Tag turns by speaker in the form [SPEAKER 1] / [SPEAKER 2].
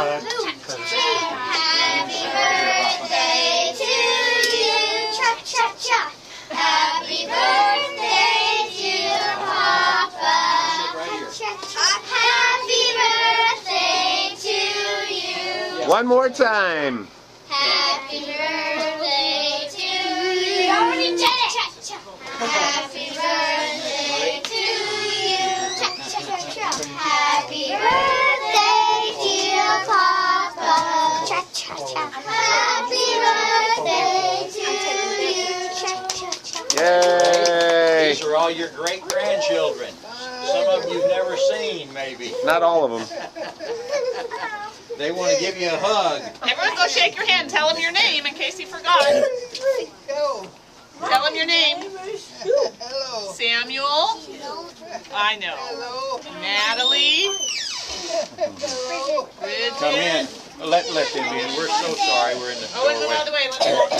[SPEAKER 1] card.
[SPEAKER 2] Happy birthday to you. Cha cha cha. Happy birthday to Papa. Cha cha. Happy birthday to you. One more time. Happy birthday to you. You already did it.
[SPEAKER 1] Happy Yay!
[SPEAKER 3] These are all your great grandchildren. Some of them you've never seen, maybe.
[SPEAKER 1] Not all of them.
[SPEAKER 3] They want to give you a hug.
[SPEAKER 4] Everyone go shake your hand. Tell him your name in case he forgot. Go. Tell him your name.
[SPEAKER 5] Hello.
[SPEAKER 4] Samuel. I know.
[SPEAKER 5] Hello.
[SPEAKER 4] Natalie.
[SPEAKER 3] Come in. Let let them in. We're so sorry. We're in the
[SPEAKER 4] Oh, wait, wait,
[SPEAKER 3] doorway.
[SPEAKER 4] by the way, let me